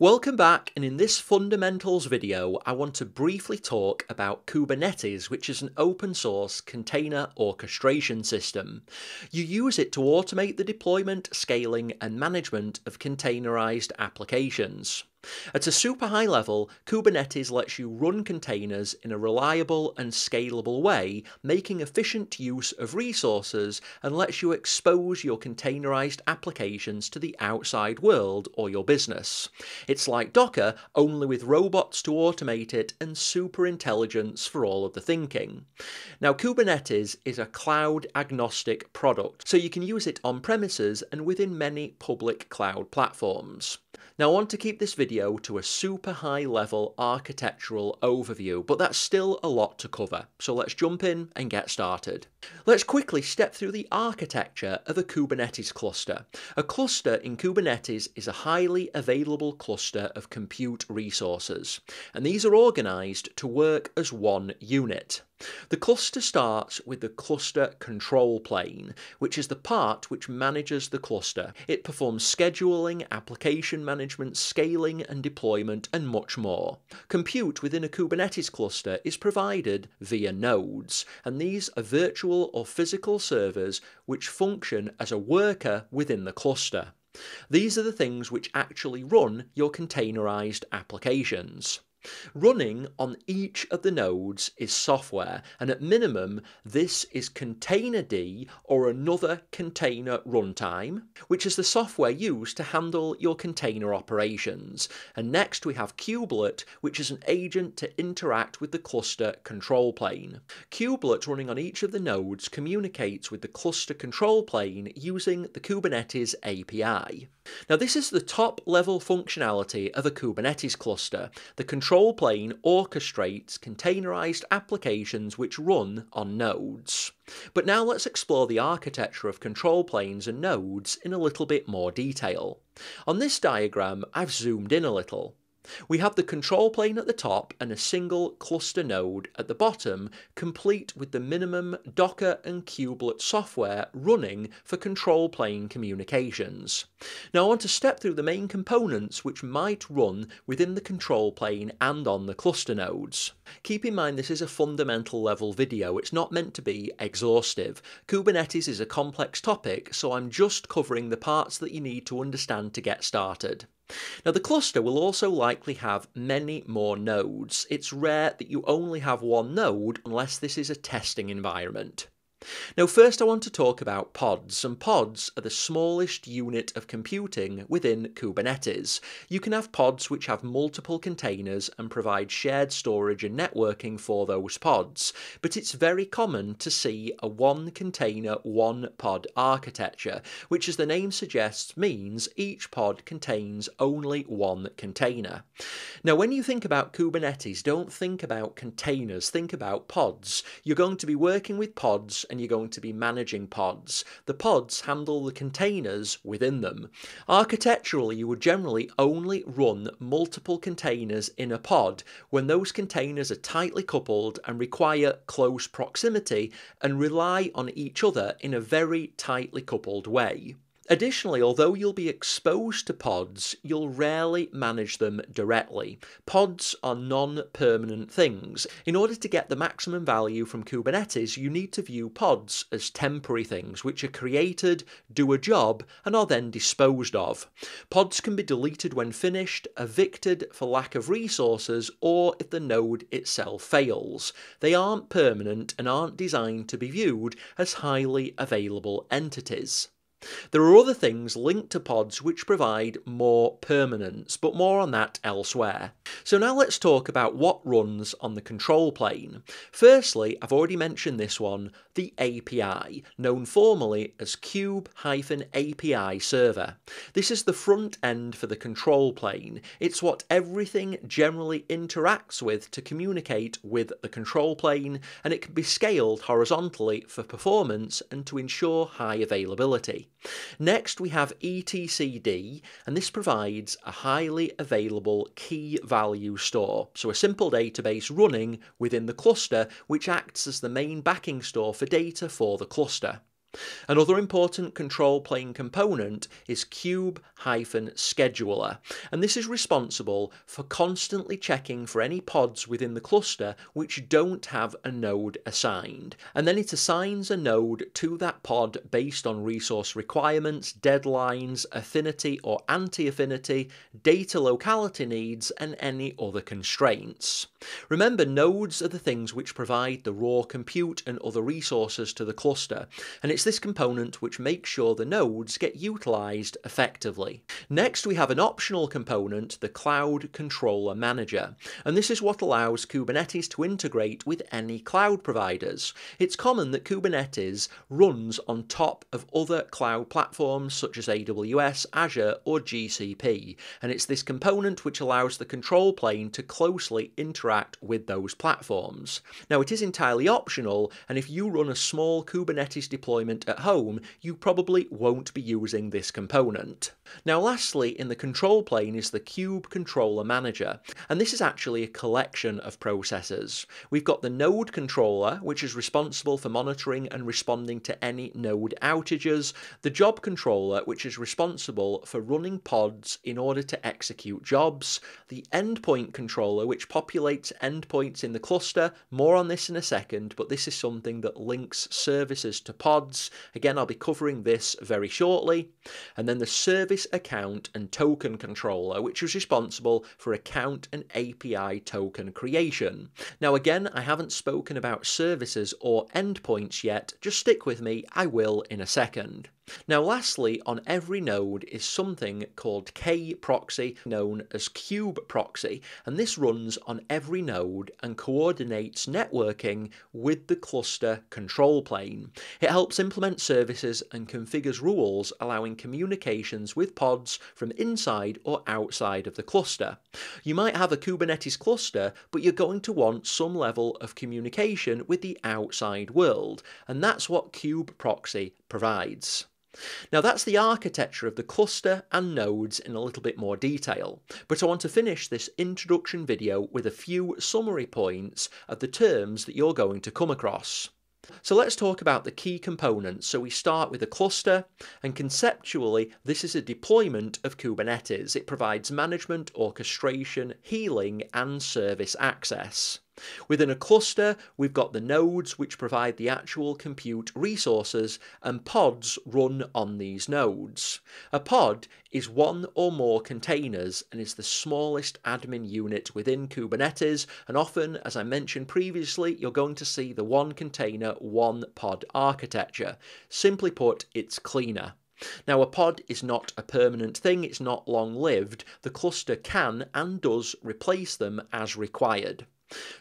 Welcome back and in this fundamentals video I want to briefly talk about Kubernetes which is an open source container orchestration system. You use it to automate the deployment, scaling and management of containerized applications. At a super high level, Kubernetes lets you run containers in a reliable and scalable way, making efficient use of resources and lets you expose your containerized applications to the outside world or your business. It's like Docker, only with robots to automate it and super intelligence for all of the thinking. Now, Kubernetes is a cloud agnostic product, so you can use it on premises and within many public cloud platforms. Now I want to keep this video to a super high level architectural overview, but that's still a lot to cover, so let's jump in and get started. Let's quickly step through the architecture of a Kubernetes cluster. A cluster in Kubernetes is a highly available cluster of compute resources, and these are organised to work as one unit. The cluster starts with the cluster control plane, which is the part which manages the cluster. It performs scheduling, application management, scaling and deployment, and much more. Compute within a Kubernetes cluster is provided via nodes, and these are virtual or physical servers which function as a worker within the cluster. These are the things which actually run your containerized applications. Running on each of the nodes is software, and at minimum, this is containerd or another container runtime, which is the software used to handle your container operations. And next we have kubelet, which is an agent to interact with the cluster control plane. Kubelet running on each of the nodes communicates with the cluster control plane using the Kubernetes API. Now this is the top level functionality of a Kubernetes cluster. The control plane orchestrates containerized applications which run on nodes. But now let's explore the architecture of control planes and nodes in a little bit more detail. On this diagram I've zoomed in a little. We have the control plane at the top and a single cluster node at the bottom, complete with the minimum Docker and kubelet software running for control plane communications. Now I want to step through the main components which might run within the control plane and on the cluster nodes. Keep in mind this is a fundamental level video, it's not meant to be exhaustive. Kubernetes is a complex topic, so I'm just covering the parts that you need to understand to get started. Now the cluster will also likely have many more nodes. It's rare that you only have one node unless this is a testing environment. Now first I want to talk about pods, and pods are the smallest unit of computing within Kubernetes. You can have pods which have multiple containers and provide shared storage and networking for those pods, but it's very common to see a one container, one pod architecture, which as the name suggests means each pod contains only one container. Now when you think about Kubernetes, don't think about containers, think about pods. You're going to be working with pods and you're going to be managing pods. The pods handle the containers within them. Architecturally, you would generally only run multiple containers in a pod when those containers are tightly coupled and require close proximity and rely on each other in a very tightly coupled way. Additionally, although you'll be exposed to pods, you'll rarely manage them directly. Pods are non-permanent things. In order to get the maximum value from Kubernetes, you need to view pods as temporary things, which are created, do a job, and are then disposed of. Pods can be deleted when finished, evicted for lack of resources, or if the node itself fails. They aren't permanent and aren't designed to be viewed as highly available entities. There are other things linked to pods which provide more permanence, but more on that elsewhere. So now let's talk about what runs on the control plane. Firstly, I've already mentioned this one, the API, known formally as kube-API server. This is the front end for the control plane. It's what everything generally interacts with to communicate with the control plane, and it can be scaled horizontally for performance and to ensure high availability. Next, we have etcd, and this provides a highly available key value store, so a simple database running within the cluster which acts as the main backing store for data for the cluster. Another important control plane component is kube-scheduler, and this is responsible for constantly checking for any pods within the cluster which don't have a node assigned, and then it assigns a node to that pod based on resource requirements, deadlines, affinity or anti-affinity, data locality needs, and any other constraints. Remember, nodes are the things which provide the raw compute and other resources to the cluster, and it's this component which makes sure the nodes get utilised effectively. Next, we have an optional component, the Cloud Controller Manager, and this is what allows Kubernetes to integrate with any cloud providers. It's common that Kubernetes runs on top of other cloud platforms such as AWS, Azure, or GCP, and it's this component which allows the control plane to closely interact with those platforms. Now, it is entirely optional, and if you run a small Kubernetes deployment at home, you probably won't be using this component. Now lastly, in the control plane is the Kube Controller Manager, and this is actually a collection of processes. We've got the node controller, which is responsible for monitoring and responding to any node outages, the job controller, which is responsible for running pods in order to execute jobs, the endpoint controller, which populates endpoints in the cluster, more on this in a second, but this is something that links services to pods, Again, I'll be covering this very shortly. And then the service account and token controller, which is responsible for account and API token creation. Now, again, I haven't spoken about services or endpoints yet. Just stick with me, I will in a second. Now lastly, on every node is something called kproxy, known as kubeproxy, and this runs on every node and coordinates networking with the cluster control plane. It helps implement services and configures rules allowing communications with pods from inside or outside of the cluster. You might have a Kubernetes cluster, but you're going to want some level of communication with the outside world, and that's what kubeproxy provides. Now that's the architecture of the cluster and nodes in a little bit more detail, but I want to finish this introduction video with a few summary points of the terms that you're going to come across. So let's talk about the key components. So we start with a cluster, and conceptually, this is a deployment of Kubernetes. It provides management, orchestration, healing, and service access. Within a cluster, we've got the nodes which provide the actual compute resources, and pods run on these nodes. A pod is one or more containers and is the smallest admin unit within Kubernetes, and often, as I mentioned previously, you're going to see the one container, one pod architecture. Simply put, it's cleaner. Now, a pod is not a permanent thing, it's not long lived. The cluster can and does replace them as required.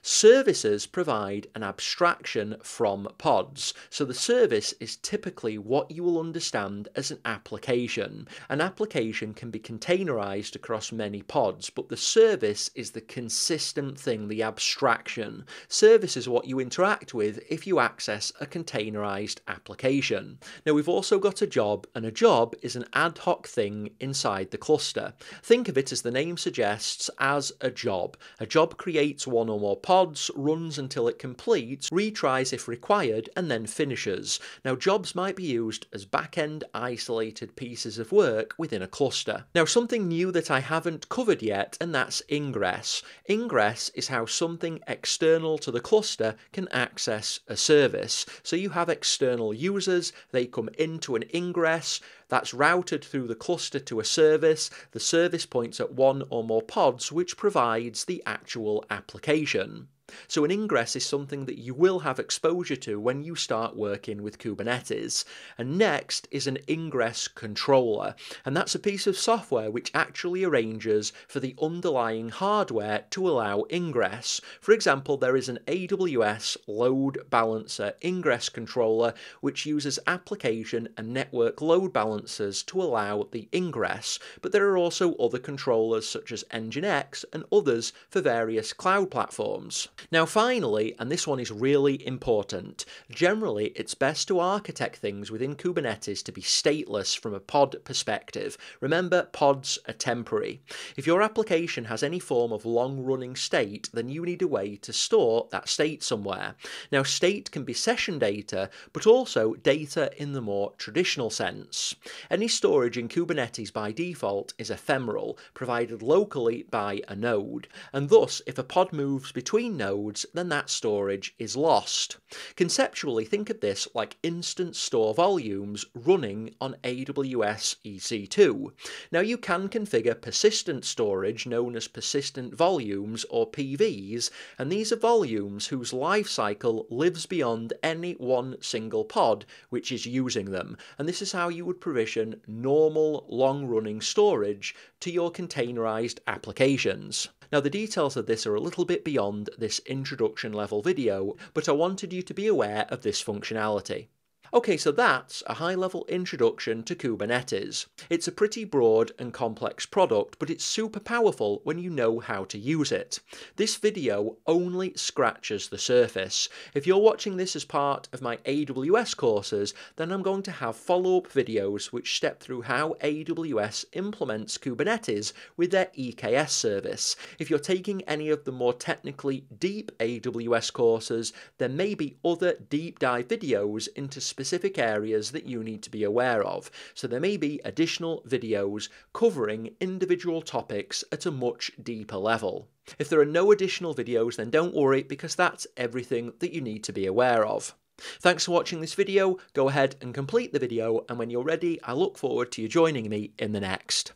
Services provide an abstraction from pods. So the service is typically what you will understand as an application. An application can be containerized across many pods, but the service is the consistent thing, the abstraction. Service is what you interact with if you access a containerized application. Now we've also got a job, and a job is an ad hoc thing inside the cluster. Think of it as the name suggests as a job. A job creates one or more pods, runs until it completes, retries if required, and then finishes. Now, jobs might be used as back-end isolated pieces of work within a cluster. Now, something new that I haven't covered yet, and that's ingress. Ingress is how something external to the cluster can access a service. So you have external users, they come into an ingress, that's routed through the cluster to a service. The service points at one or more pods, which provides the actual application. So an ingress is something that you will have exposure to when you start working with Kubernetes. And next is an ingress controller, and that's a piece of software which actually arranges for the underlying hardware to allow ingress. For example, there is an AWS load balancer ingress controller which uses application and network load balancers to allow the ingress, but there are also other controllers such as Nginx and others for various cloud platforms. Now finally, and this one is really important, generally it's best to architect things within Kubernetes to be stateless from a pod perspective. Remember, pods are temporary. If your application has any form of long-running state, then you need a way to store that state somewhere. Now state can be session data, but also data in the more traditional sense. Any storage in Kubernetes by default is ephemeral, provided locally by a node, and thus if a pod moves between nodes, nodes, then that storage is lost. Conceptually, think of this like instance store volumes running on AWS EC2. Now, you can configure persistent storage known as persistent volumes or PVs, and these are volumes whose life cycle lives beyond any one single pod which is using them. And this is how you would provision normal long running storage to your containerized applications. Now the details of this are a little bit beyond this introduction level video, but I wanted you to be aware of this functionality. Okay, so that's a high level introduction to Kubernetes. It's a pretty broad and complex product, but it's super powerful when you know how to use it. This video only scratches the surface. If you're watching this as part of my AWS courses, then I'm going to have follow up videos which step through how AWS implements Kubernetes with their EKS service. If you're taking any of the more technically deep AWS courses, there may be other deep dive videos into specific areas that you need to be aware of. So there may be additional videos covering individual topics at a much deeper level. If there are no additional videos, then don't worry because that's everything that you need to be aware of. Thanks for watching this video, go ahead and complete the video and when you're ready I look forward to you joining me in the next.